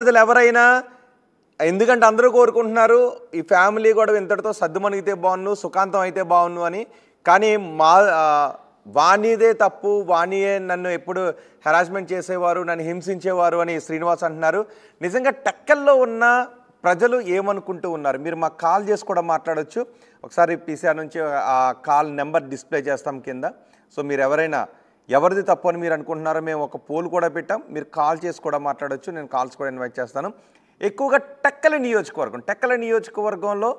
ప్రజలు ఎవరైనా ఎందుకంటే అందరూ కోరుకుంటున్నారు ఈ ఫ్యామిలీ కూడా ఇంతటితో సర్దుమణిగితే బాగున్ను సుఖాంతం అయితే బాగున్ను అని. కానీ మా వాణిదే తప్పు వాణియే నన్ను ఎప్పుడు హెరాస్మెంట్ చేసేవారు నన్ను హింసించేవారు అని శ్రీనివాస్ అంటున్నారు. నిజంగా టెక్కల్లో ఉన్న ప్రజలు ఏమనుకుంటూ ఉన్నారు? మీరు మాకు కాల్ చేసి కూడా మాట్లాడొచ్చు. ఒకసారి పీసీఆర్ నుంచి ఆ కాల్ నెంబర్ డిస్ప్లే చేస్తాం కింద. సో మీరు ఎవరైనా ఎవరిది తప్పు అని మీరు అనుకుంటున్నారో మేము ఒక పోల్ కూడా పెట్టాం. మీరు కాల్ చేసి కూడా మాట్లాడొచ్చు. నేను కాల్స్ కూడా ఇన్వైట్ చేస్తాను. ఎక్కువగా టెక్కల నియోజకవర్గం టెక్కల నియోజకవర్గంలో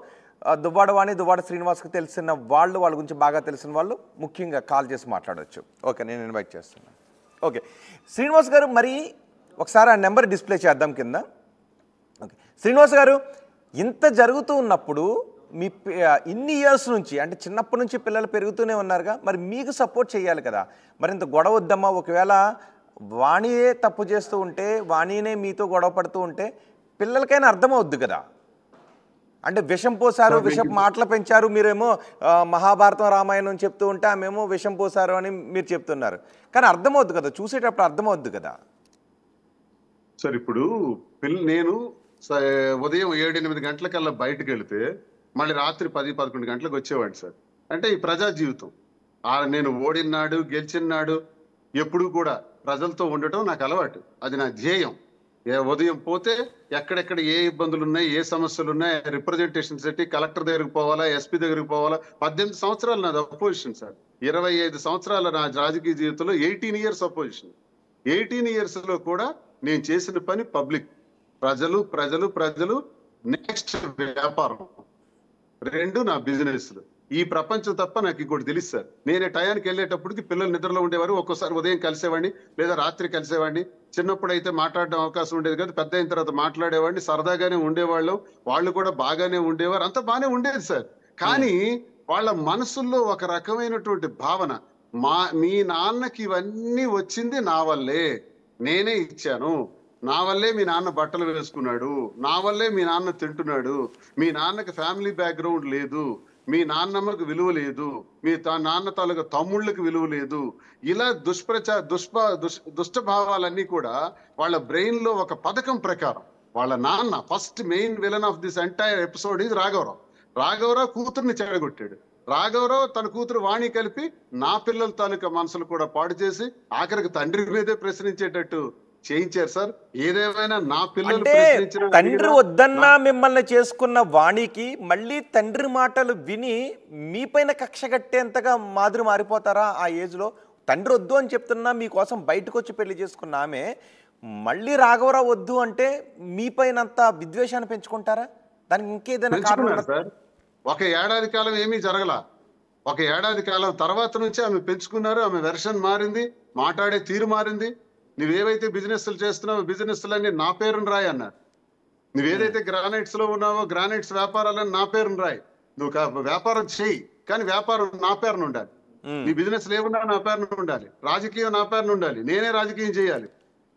దువ్వాడ వాణి దువ్వాడ శ్రీనివాస్కి తెలిసిన వాళ్ళు వాళ్ళ గురించి బాగా తెలిసిన వాళ్ళు ముఖ్యంగా కాల్ చేసి మాట్లాడవచ్చు ఓకే నేను ఇన్వైట్ చేస్తున్నాను. ఓకే. శ్రీనివాస్ గారు మరి ఒకసారి ఆ నెంబర్ డిస్ప్లే చేద్దాం కింద. ఓకే. శ్రీనివాస్ గారు ఇంత జరుగుతూ ఉన్నప్పుడు మీ ఇన్ని ఇయర్స్ నుంచి అంటే చిన్నప్పటి నుంచి పిల్లలు పెరుగుతూనే ఉన్నారుగా మరి మీకు సపోర్ట్ చేయాలి కదా. మరి ఇంత గొడవ వద్దమ్మా ఒకవేళ వాణియే తప్పు చేస్తూ ఉంటే వాణినే మీతో గొడవ పడుతూ ఉంటే పిల్లలకైనా అర్థమవుద్ది కదా. అంటే విషం పోసారు విషం మాటలు పెంచారు మీరేమో మహాభారతం రామాయణం చెప్తూ ఉంటే ఆమెమో విషం పోసారు అని మీరు చెప్తున్నారు. కానీ అర్థమవుద్ది కదా చూసేటప్పుడు అర్థమవుద్ది కదా. సార్ ఇప్పుడు పిల్ల నేను ఉదయం ఏడు ఎనిమిది గంటలకల్లా బయటకు వెళితే మళ్ళీ రాత్రి పది పదకొండు గంటలకు వచ్చేవాడు సార్. అంటే ఈ ప్రజా జీవితం. నేను ఓడినాడు గెలిచిన్నాడు ఎప్పుడు కూడా ప్రజలతో ఉండటం నాకు అలవాటు. అది నా ధ్యేయం. ఏ ఉదయం పోతే ఎక్కడెక్కడ ఏ ఇబ్బందులు ఉన్నాయి ఏ సమస్యలు ఉన్నాయి రిప్రజెంటేషన్ పెట్టి కలెక్టర్ దగ్గరికి పోవాలా ఎస్పీ దగ్గరికి పోవాలా? పద్దెనిమిది సంవత్సరాలు నాది అపోజిషన్ సార్. ఇరవై ఐదు సంవత్సరాల నా రాజకీయ జీవితంలో ఎయిటీన్ ఇయర్స్ అపోజిషన్. ఎయిటీన్ ఇయర్స్లో కూడా నేను చేసిన పని పబ్లిక్. ప్రజలు ప్రజలు ప్రజలు నెక్స్ట్ వ్యాపారం. రెండు నా బిజినెస్లు. ఈ ప్రపంచం తప్ప నాకు ఇంకోటి తెలుసు సార్. నేను టయానికి వెళ్ళేటప్పటికి పిల్లలు నిద్రలో ఉండేవారు ఒక్కోసారి ఉదయం కలిసేవాడిని లేదా రాత్రి కలిసేవాడిని. చిన్నప్పుడు అయితే మాట్లాడడం అవకాశం ఉండేది కదా పెద్ద అయిన తర్వాత మాట్లాడేవాడిని సరదాగానే ఉండేవాళ్ళం. వాళ్ళు కూడా బాగానే ఉండేవారు అంత బాగానే ఉండేది సార్. కానీ వాళ్ళ మనసుల్లో ఒక రకమైనటువంటి భావన మా మీ నాన్నకి ఇవన్నీ వచ్చింది నా వల్లే నేనే ఇచ్చాను. నా వల్లే మీ నాన్న బట్టలు వేసుకున్నాడు నా వల్లే మీ నాన్న తింటున్నాడు మీ నాన్నకి ఫ్యామిలీ బ్యాక్గ్రౌండ్ లేదు మీ నాన్నమ్మకు విలువ లేదు మీ నాన్న తాలూకు తమ్ముళ్ళకి విలువ లేదు ఇలా దుష్ప్రచ దుష్ప దుష్ దుష్టభావాలన్నీ కూడా వాళ్ళ బ్రెయిన్లో ఒక పథకం ప్రకారం వాళ్ళ నాన్న first main villain of this entire episode ఇది రాఘవరావు. రాఘవరావు కూతుర్ని చెడగొట్టాడు రాఘవరావు తన కూతురు వాణి కలిపి నా పిల్లల తాలూకా మనసులు కూడా పాడు చేసి ఆఖరికి తండ్రి మీదే ప్రశ్నించేటట్టు చేయించారు సార్. ఏదేమైనా నా పిల్లలు తండ్రి వద్దన్నా మిమ్మల్ని చేసుకున్న వాణికి మళ్ళీ తండ్రి మాటలు విని మీపైన కక్ష కట్టేంతగా మాదిరి మారిపోతారా ఆ ఏజ్లో తండ్రి వద్దు అని చెప్తున్నా మీకోసం బయటకు వచ్చి పెళ్ళి చేసుకున్న ఆమె మళ్ళీ రాఘవరావు వద్దు అంటే మీపైనంత విద్వేషాన్ని పెంచుకుంటారా? దానికి ఇంకేదైనా కారణం? సార్. ఒక ఏడాది కాలం ఏమీ జరగల. ఒక ఏడాది కాలం తర్వాత నుంచి ఆమె పెంచుకున్నారు ఆమె వెర్షన్ మారింది మాట్లాడే తీరు మారింది. నువ్వేవైతే బిజినెస్ చేస్తున్నావో బిజినెస్ లన్నీ నా పేరును రాయి అన్నారు. నువ్వేదైతే గ్రానైట్స్లో ఉన్నావో గ్రానైట్స్ వ్యాపారాలని నా పేరును రాయి. నువ్వు వ్యాపారం చెయ్యి కానీ వ్యాపారం నా పేరును ఉండాలి. నీ బిజినెస్ లేకుండా నా పేరున ఉండాలి. రాజకీయం నా పేరున ఉండాలి. నేనే రాజకీయం చేయాలి.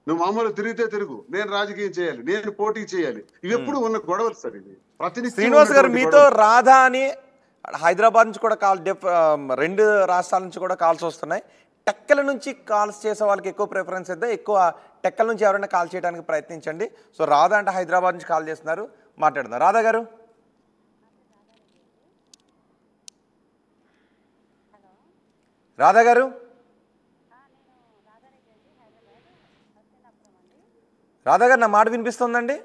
నువ్వు మామూలు తిరిగితే తిరుగు. నేను రాజకీయం చేయాలి. నేను పోటీ చేయాలి. ఇవి ఎప్పుడు ఉన్న గొడవలు సార్ ఇది ప్రతినిత్యం శ్రీనివాస్ గారు మీతో. రాధా అని హైదరాబాద్ నుంచి కూడా కాల్ రెండు రాష్ట్రాల నుంచి కూడా కాల్స్ వస్తున్నాయి. టెక్కల నుంచి కాల్స్ చేసే వాళ్ళకి ఎక్కువ ప్రిఫరెన్స్ ఇద్దాం? ఎక్కువ టెక్కల నుంచి ఎవరైనా కాల్ చేయడానికి ప్రయత్నించండి. సో రాధా అంటే హైదరాబాద్ నుంచి కాల్ చేస్తున్నారు. మాట్లాడుతున్నారు రాధా గారు. రాధా గారు. రాధా గారు నా మాట వినిపిస్తుందండి?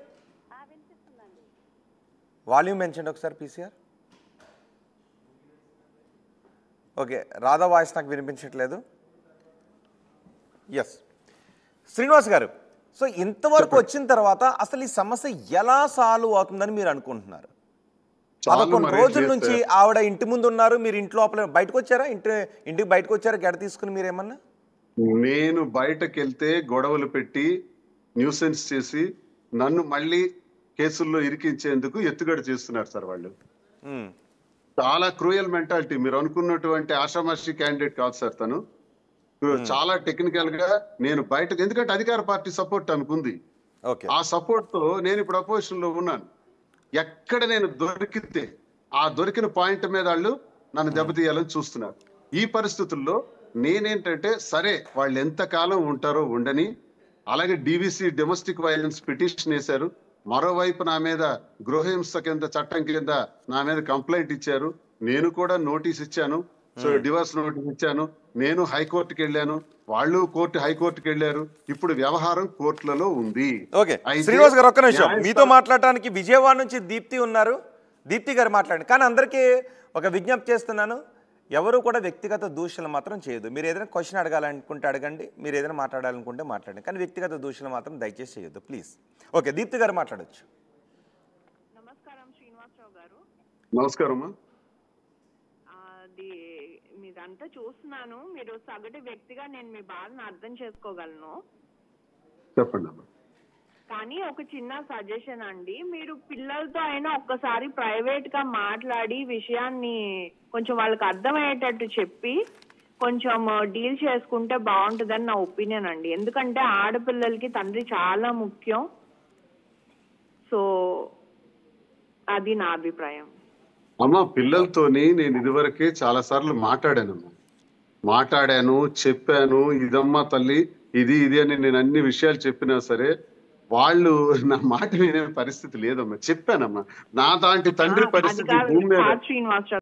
వాల్యూమ్ పెంచండి ఒకసారి పీసీఆర్. ఓకే రాధా వాయిస్ నాకు వినిపించట్లేదు. ఎస్ శ్రీనివాస్ గారు సో ఇంతవరకు వచ్చిన తర్వాత అసలు ఈ సమస్య ఎలా సాల్వ్ అవుతుందని మీరు అనుకుంటున్నారు? పదకొండు రోజుల నుంచి ఆవిడ ఇంటి ముందు ఉన్నారు మీరు ఇంటి లోపల బయటకు వచ్చారా ఇంటి ఇంటికి బయటకు వచ్చారా గడ తీసుకుని మీరు ఏమన్నా నేను బయటకు వెళ్తే గొడవలు పెట్టి న్యూసెన్స్ చేసి నన్ను మళ్ళీ కేసుల్లో ఇరికించేందుకు ఎత్తుగడ చేస్తున్నారు సార్ వాళ్ళు. చాలా క్రూయల్ మెంటాలిటీ. మీరు అనుకున్నటువంటి ఆషామాషి క్యాండిడేట్ కాదు సార్ తను. చాలా టెక్నికల్గా నేను బయటకు ఎందుకంటే అధికార పార్టీ సపోర్ట్ అనుకుంది. ఓకే ఆ సపోర్ట్తో నేను ఇప్పుడు అపోజిషన్లో ఉన్నాను. ఎక్కడ నేను దొరికితే ఆ దొరికిన పాయింట్ మీద వాళ్ళు నన్ను దెబ్బతీయాలని చూస్తున్నారు. ఈ పరిస్థితుల్లో నేనేంటంటే సరే వాళ్ళు ఎంత కాలం ఉంటారో ఉండని అలాగే డివిసి డొమెస్టిక్ వైలెన్స్ పిటిషన్ వేశారు. మరోవైపు నా మీద గృహహింస కింద చట్టం కింద నా మీద కంప్లైంట్ ఇచ్చారు. నేను కూడా నోటీస్ ఇచ్చాను. సో డివోర్స్ నోటీస్ ఇచ్చాను. నేను హైకోర్టుకి వెళ్ళాను. వాళ్ళు కోర్టు హైకోర్టుకి వెళ్ళారు. ఇప్పుడు వ్యవహారం కోర్టులలో ఉంది. ఓకే. శ్రీనివాస్ గారు ఒక్క నిమిషం. మీతో మాట్లాడటానికి విజయవాడ నుంచి దీప్తి ఉన్నారు. దీప్తి గారు మాట్లాడండి. కానీ అందరికీ ఒక విజ్ఞప్తి చేస్తున్నాను. ఎవరు కూడా వ్యక్తిగత దూషణలు మాత్రం చేయదు మీరు ఏదైనా క్వశ్చన్ అడగాలనుకుంటే అడగండి. మీరు ఏదైనా మాట్లాడాలనుకుంటే మాట్లాడండి. కానీ వ్యక్తిగత దూషణలు మాత్రం దయచేసి చేయొద్దు. ప్లీజ్. ఓకే దీప్తి గారు మాట్లాడొచ్చు. నమస్కారం శ్రీనివాసరావు గారు. నమస్కారం అది మీదంతా చూస్తున్నాను. మీరు సగటు వ్యక్తిగా నేను మీ బాధను అర్థం చేసుకోగలను. చెప్పండి అమ్మా. కానీ ఒక చిన్న సజెషన్ అండి. మీరు పిల్లలతో అయినా ఒక్కసారి ప్రైవేట్గా మాట్లాడి విషయాన్ని కొంచెం వాళ్ళకి అర్థమయ్యేటట్టు చెప్పి కొంచెం డీల్ చేసుకుంటే బాగుంటుందని నా ఒపీనియన్ అండి. ఎందుకంటే ఆడపిల్లలకి తండ్రి చాలా ముఖ్యం. సో అది నా అభిప్రాయం. అమ్మ పిల్లలతోని నేను ఇదివరకే చాలా సార్లు మాట్లాడానమ్మా. మాట్లాడాను చెప్పాను ఇదమ్మా తల్లి ఇది ఇది అని నేను అన్ని విషయాలు చెప్పినా సరే వాళ్ళు నా మాట వినే పరిస్థితి లేదమ్మా. చెప్పానమ్మా. నా దాంటి తండ్రి పరిస్థితి భూమి మీద